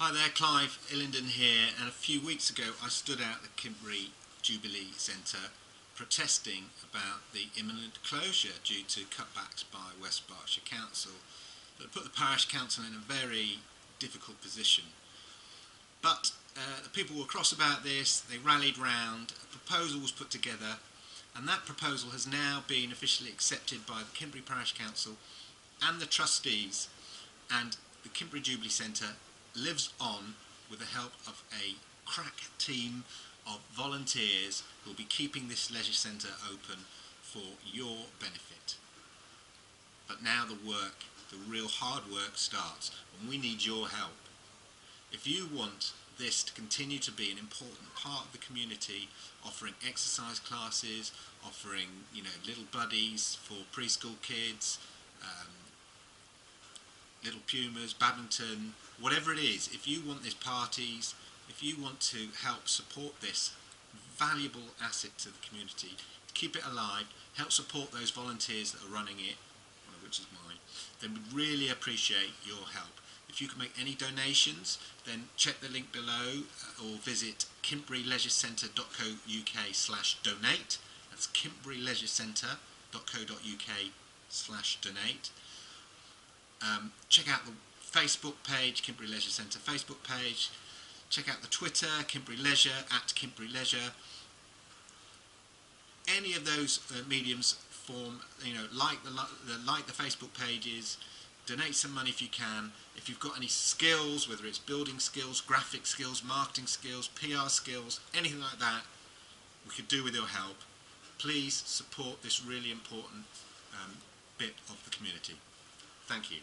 Hi there, Clive Illenden here, and a few weeks ago I stood out at Kintbury Jubilee Centre protesting about the imminent closure due to cutbacks by West Berkshire Council that put the parish council in a very difficult position. But uh, the people were cross about this, they rallied round, a proposal was put together, and that proposal has now been officially accepted by the Kintbury Parish Council and the trustees, and the Kintbury Jubilee Centre lives on with the help of a crack team of volunteers who will be keeping this leisure centre open for your benefit. But now the work, the real hard work starts and we need your help. If you want this to continue to be an important part of the community, offering exercise classes, offering you know little buddies for preschool kids, um, little pumas, badminton, whatever it is, if you want these parties, if you want to help support this valuable asset to the community, keep it alive, help support those volunteers that are running it, one of which is mine, then we'd really appreciate your help. If you can make any donations, then check the link below uh, or visit kintburyleisurecentre.co.uk slash donate. That's kintburyleisurecentre.co.uk slash donate. Um, check out the Facebook page, Kintbury Leisure Centre Facebook page. Check out the Twitter, Kintbury Leisure, at Kintbury Leisure. Any of those uh, mediums form, you know, like the, the, like the Facebook pages, donate some money if you can. If you've got any skills, whether it's building skills, graphic skills, marketing skills, PR skills, anything like that, we could do with your help. Please support this really important um, bit of the community. Thank you.